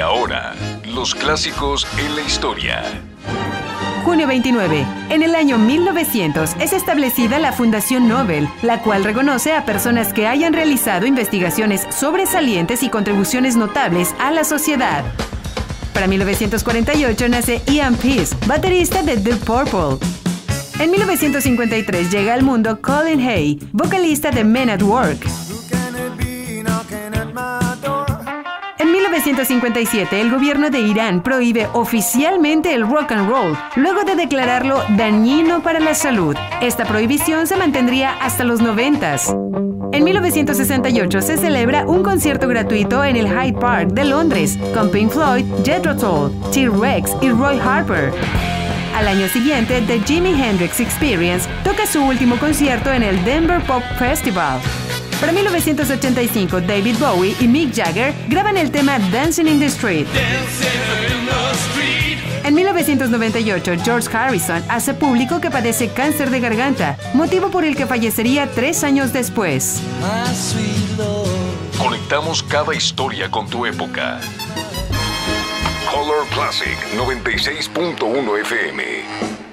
Ahora, los clásicos en la historia. Junio 29. En el año 1900 es establecida la Fundación Nobel, la cual reconoce a personas que hayan realizado investigaciones sobresalientes y contribuciones notables a la sociedad. Para 1948 nace Ian Peace, baterista de The Purple. En 1953 llega al mundo Colin Hay, vocalista de Men at Work. 1957, el gobierno de Irán prohíbe oficialmente el rock and roll, luego de declararlo dañino para la salud. Esta prohibición se mantendría hasta los 90. En 1968 se celebra un concierto gratuito en el Hyde Park de Londres, con Pink Floyd, Jethro Tull, T-Rex y Roy Harper. Al año siguiente, The Jimi Hendrix Experience toca su último concierto en el Denver Pop Festival. Para 1985, David Bowie y Mick Jagger graban el tema Dancing in the Street. En 1998, George Harrison hace público que padece cáncer de garganta, motivo por el que fallecería tres años después. Conectamos cada historia con tu época. Color Classic 96.1 FM.